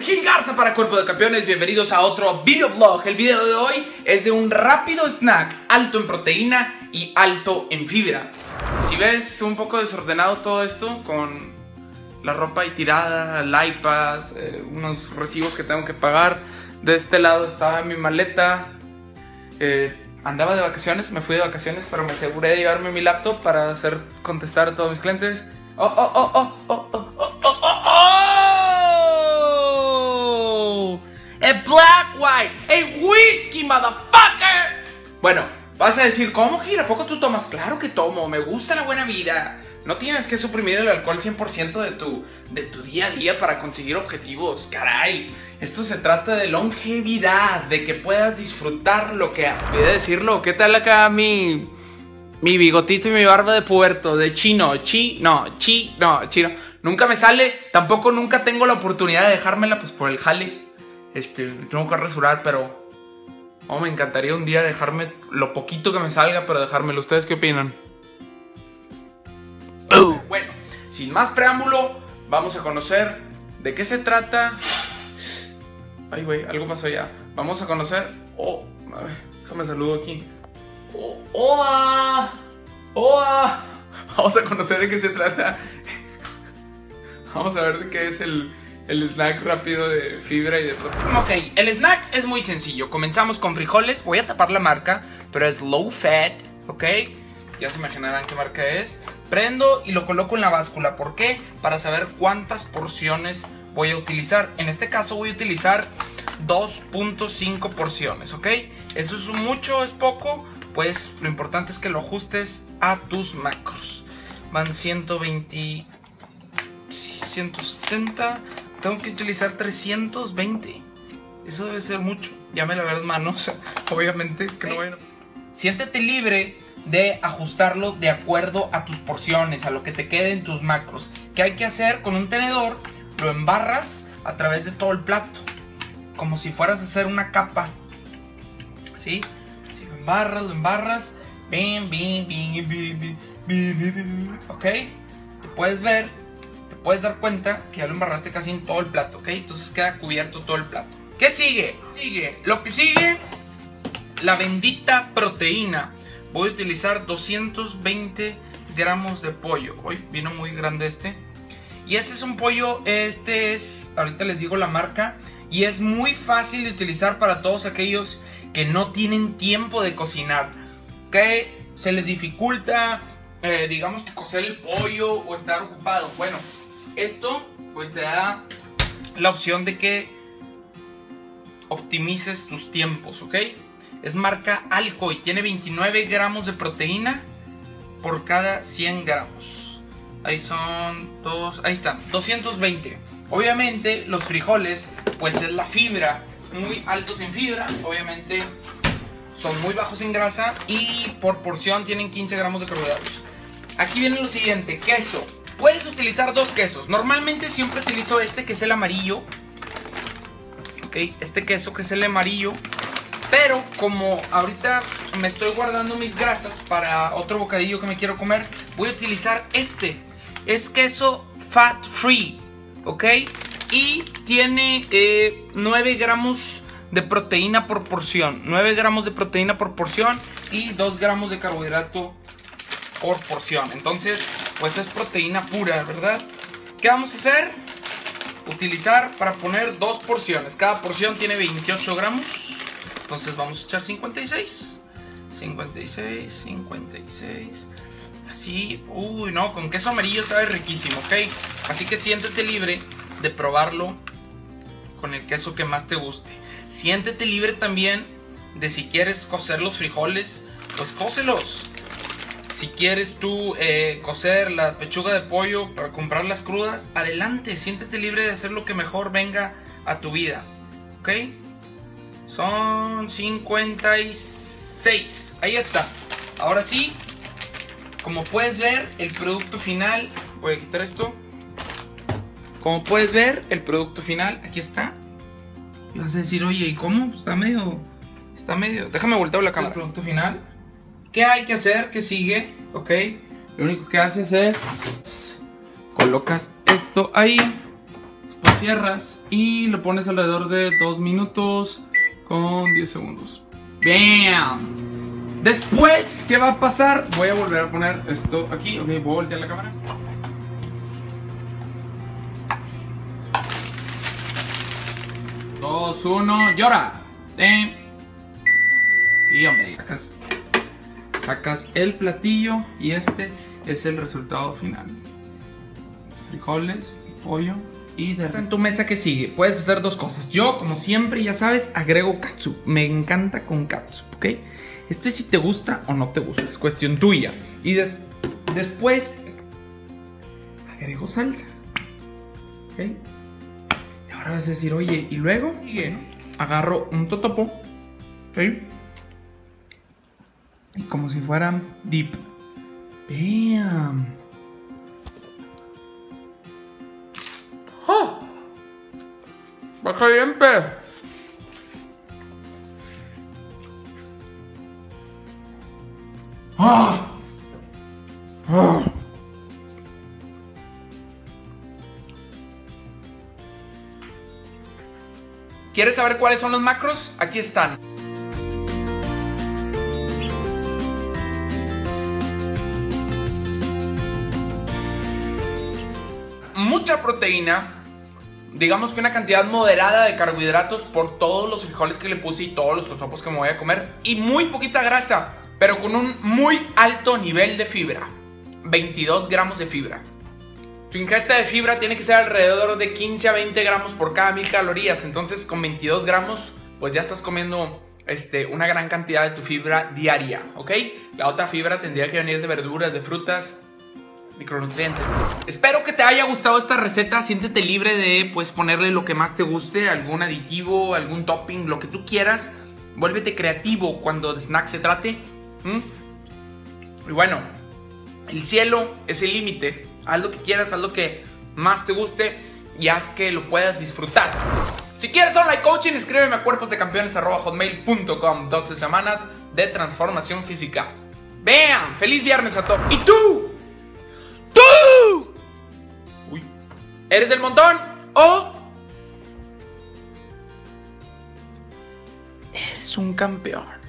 Gil Garza para Cuerpo de Campeones. Bienvenidos a otro videoblog. El video de hoy es de un rápido snack alto en proteína y alto en fibra. Si ves un poco desordenado todo esto con la ropa y tirada, el iPad, eh, unos recibos que tengo que pagar. De este lado estaba mi maleta. Eh, andaba de vacaciones, me fui de vacaciones, pero me aseguré de llevarme mi laptop para hacer contestar a todos mis clientes. Oh, oh, oh, oh, oh, oh. Vas a decir, ¿cómo, Gil? ¿A poco tú tomas? Claro que tomo, me gusta la buena vida. No tienes que suprimir el alcohol 100% de tu, de tu día a día para conseguir objetivos. Caray, esto se trata de longevidad, de que puedas disfrutar lo que haces. Voy a decirlo, ¿qué tal acá mi, mi bigotito y mi barba de puerto? De chino, chi, no, chi, no, chino. Nunca me sale, tampoco nunca tengo la oportunidad de dejármela pues por el jale. Este, tengo que rasurar, pero... Oh, me encantaría un día dejarme lo poquito que me salga, pero dejármelo. ¿Ustedes qué opinan? Bueno, sin más preámbulo, vamos a conocer de qué se trata. Ay, güey, algo pasó ya. Vamos a conocer. Oh, a ver, déjame saludo aquí. Oh, ¡Hola! ¡Hola! Vamos a conocer de qué se trata. Vamos a ver de qué es el, el snack rápido de fibra y de todo. Ok, el snack es muy sencillo. Comenzamos con frijoles. Voy a tapar la marca, pero es low fat, ¿ok? Ya se imaginarán qué marca es. Prendo y lo coloco en la báscula. ¿Por qué? Para saber cuántas porciones voy a utilizar. En este caso voy a utilizar 2.5 porciones, ¿ok? Eso es mucho, es poco. Pues lo importante es que lo ajustes a tus macros. Van 120... 170. Tengo que utilizar 320. Eso debe ser mucho. Ya me lavé las manos. Obviamente que no vayan... Siéntete libre de ajustarlo de acuerdo a tus porciones, a lo que te quede en tus macros. ¿Qué hay que hacer con un tenedor? Lo embarras a través de todo el plato, como si fueras a hacer una capa. ¿Sí? Si lo embarras, lo embarras. Bim, bim, bim, bim, bim, ¿Ok? Te puedes ver, puedes dar cuenta que ya lo embarraste casi en todo el plato, ¿ok? Entonces queda cubierto todo el plato. ¿Qué sigue? Sigue. Lo que sigue, la bendita proteína voy a utilizar 220 gramos de pollo. Hoy vino muy grande este. Y ese es un pollo, este es, ahorita les digo la marca. Y es muy fácil de utilizar para todos aquellos que no tienen tiempo de cocinar. Que se les dificulta, eh, digamos que cocer el pollo o estar ocupado. Bueno, esto pues te da la opción de que optimices tus tiempos, ¿ok? Es marca Alco y tiene 29 gramos de proteína por cada 100 gramos. Ahí son dos, ahí está, 220. Obviamente los frijoles, pues es la fibra, muy altos en fibra, obviamente son muy bajos en grasa y por porción tienen 15 gramos de carbohidratos. Aquí viene lo siguiente, queso. Puedes utilizar dos quesos. Normalmente siempre utilizo este que es el amarillo. Ok, este queso que es el amarillo pero como ahorita me estoy guardando mis grasas para otro bocadillo que me quiero comer, voy a utilizar este. Es queso fat free, ¿ok? Y tiene 9 eh, gramos de proteína por porción. 9 gramos de proteína por porción y 2 gramos de carbohidrato por porción. Entonces, pues es proteína pura, ¿verdad? ¿Qué vamos a hacer? Utilizar para poner dos porciones. Cada porción tiene 28 gramos. Entonces vamos a echar 56. 56, 56. Así, uy, no, con queso amarillo sabe riquísimo, ¿ok? Así que siéntete libre de probarlo con el queso que más te guste. Siéntete libre también de si quieres cocer los frijoles, pues cócelos. Si quieres tú eh, cocer la pechuga de pollo para comprar las crudas, adelante, siéntete libre de hacer lo que mejor venga a tu vida, ¿ok? Son 56. Ahí está. Ahora sí, como puedes ver, el producto final. Voy a quitar esto. Como puedes ver, el producto final, aquí está. Y vas a decir, oye, ¿y cómo? Pues está medio. Está medio. Déjame voltear la cámara. El producto final. ¿Qué hay que hacer? ¿Qué sigue? Ok. Lo único que haces es. Colocas esto ahí. Después cierras y lo pones alrededor de 2 minutos con 10 segundos. ¡Bam! Después, ¿qué va a pasar? Voy a volver a poner esto aquí. Ok, voy a voltear la cámara. Dos, uno, llora. Y hombre, sacas, sacas el platillo y este es el resultado final. Frijoles, pollo y de en tu mesa que sigue. Puedes hacer dos cosas. Yo, como siempre, ya sabes, agrego katsu. Me encanta con katsu, ¿ok? Esto es si te gusta o no te gusta, es cuestión tuya. Y después agrego salsa. ¿Ok? Y ahora vas a decir, oye, y luego agarro un totopo. ¿Ok? Y como si fuera dip. Bam. ¡Oh! ¡Va caliente! ¡Ah! ¡Ah! ¿Quieres saber cuáles son los macros? Aquí están. Mucha proteína, digamos que una cantidad moderada de carbohidratos por todos los frijoles que le puse y todos los totopos que me voy a comer y muy poquita grasa pero con un muy alto nivel de fibra. 22 gramos de fibra. Tu ingesta de fibra tiene que ser alrededor de 15 a 20 gramos por cada mil calorías. Entonces con 22 gramos pues ya estás comiendo este, una gran cantidad de tu fibra diaria, ¿ok? La otra fibra tendría que venir de verduras, de frutas, micronutrientes. Espero que te haya gustado esta receta. Siéntete libre de pues ponerle lo que más te guste, algún aditivo, algún topping, lo que tú quieras. Vuélvete creativo cuando de snack se trate. Y bueno, el cielo es el límite. Haz lo que quieras, haz lo que más te guste y haz que lo puedas disfrutar. Si quieres online coaching, escríbeme a cuerposdecampeones.com 12 semanas de transformación física. Vean, feliz viernes a todos. ¿Y? ¿Tú? ¿Eres del montón? ¿O? Eres un campeón.